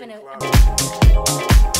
Wow.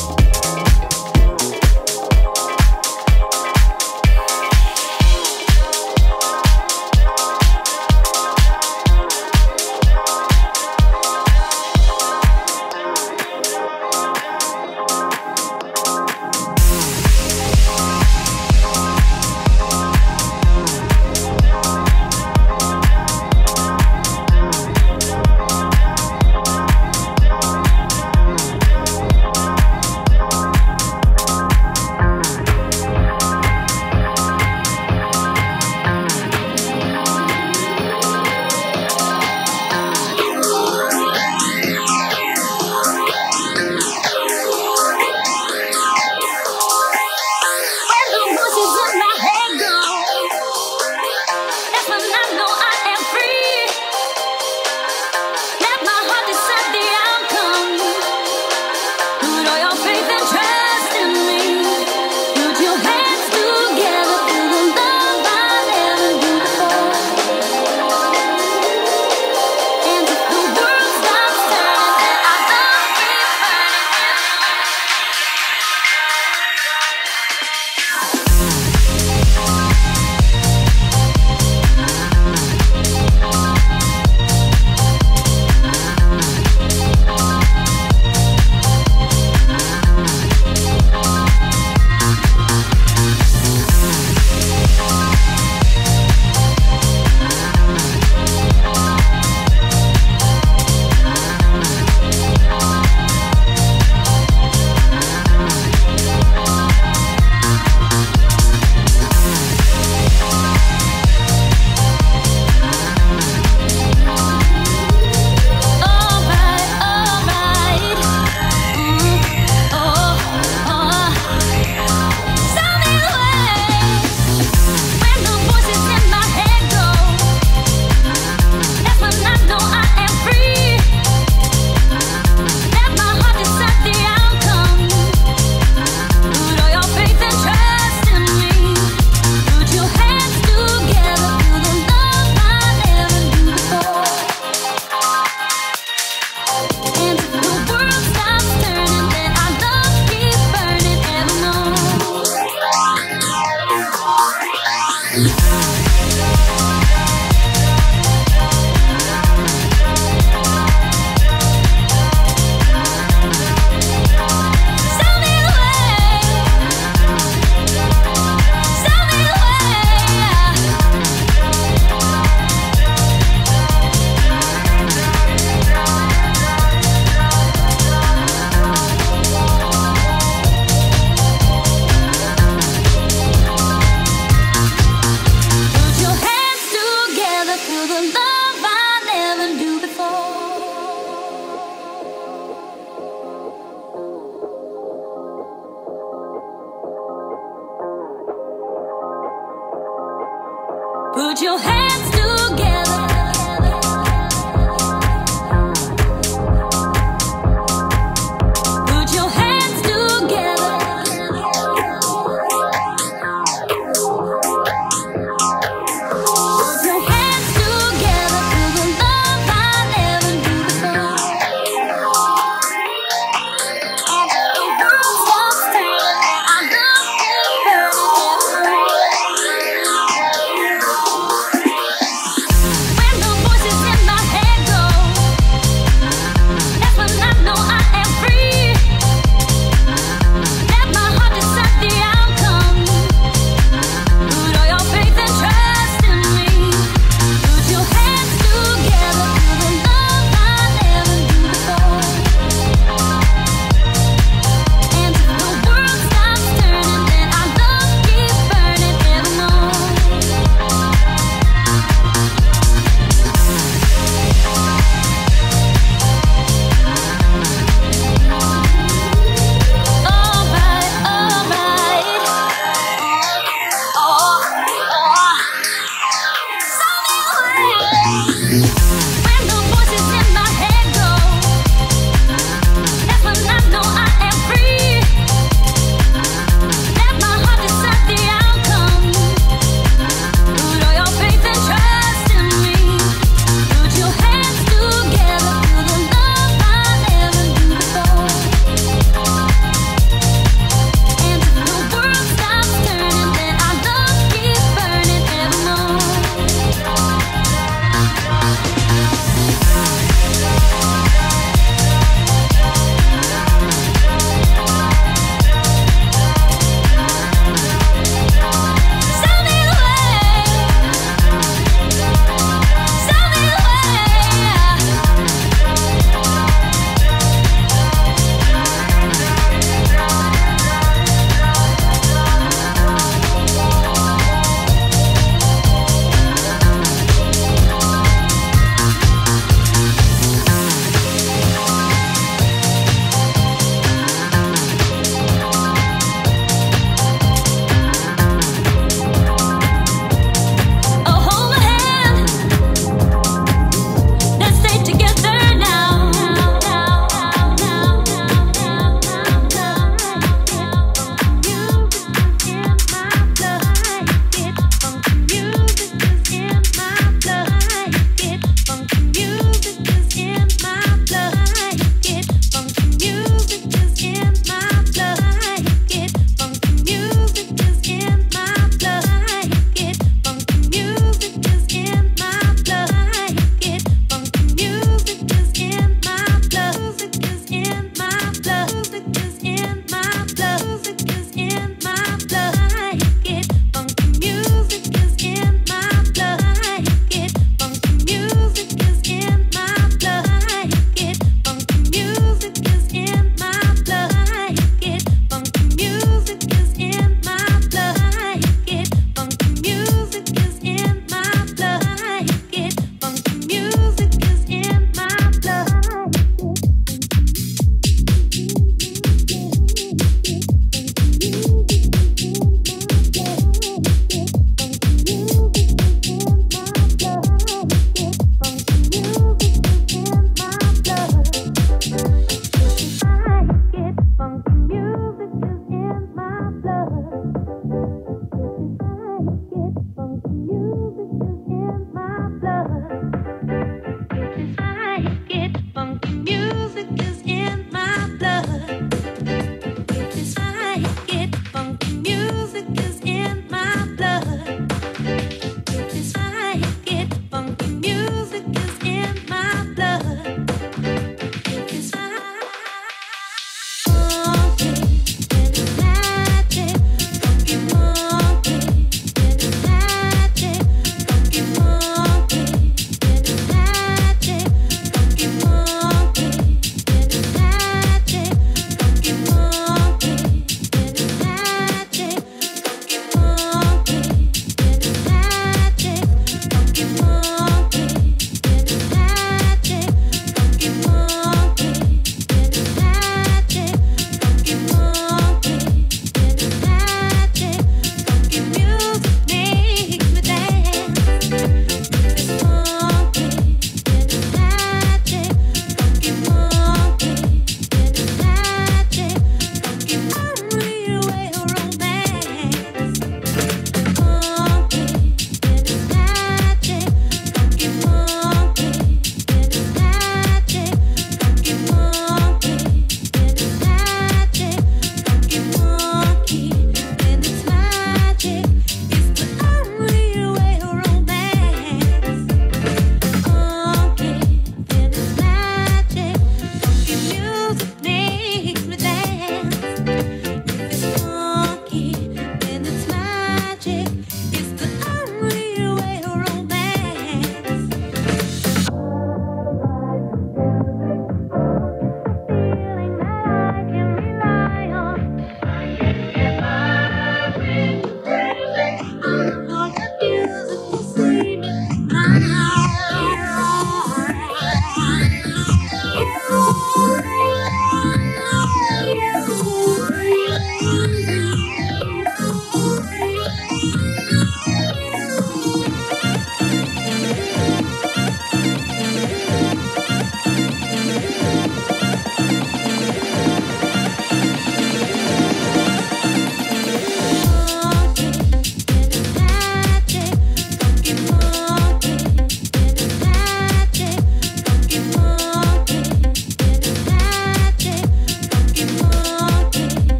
Put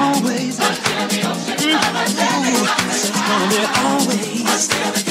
Always. Always.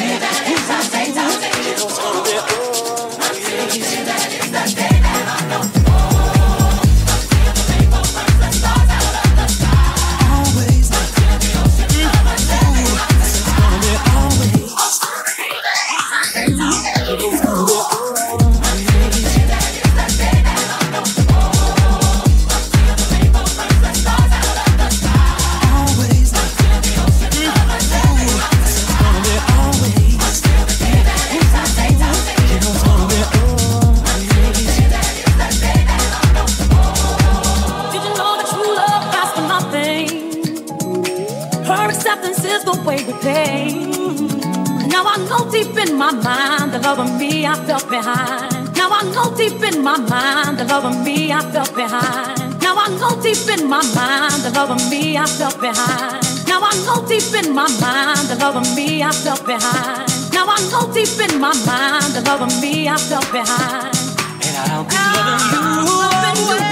deep in my mind the love of me I felt behind. Now I know deep in my mind the love of me I felt behind. Now I know deep in my mind the love of me I felt behind. Now I know deep in my mind the love of me I felt behind. And I'll be loving you,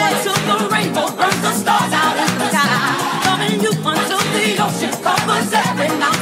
until the rainbow burns the stars out in the sky. Loving you until the ocean covers everything.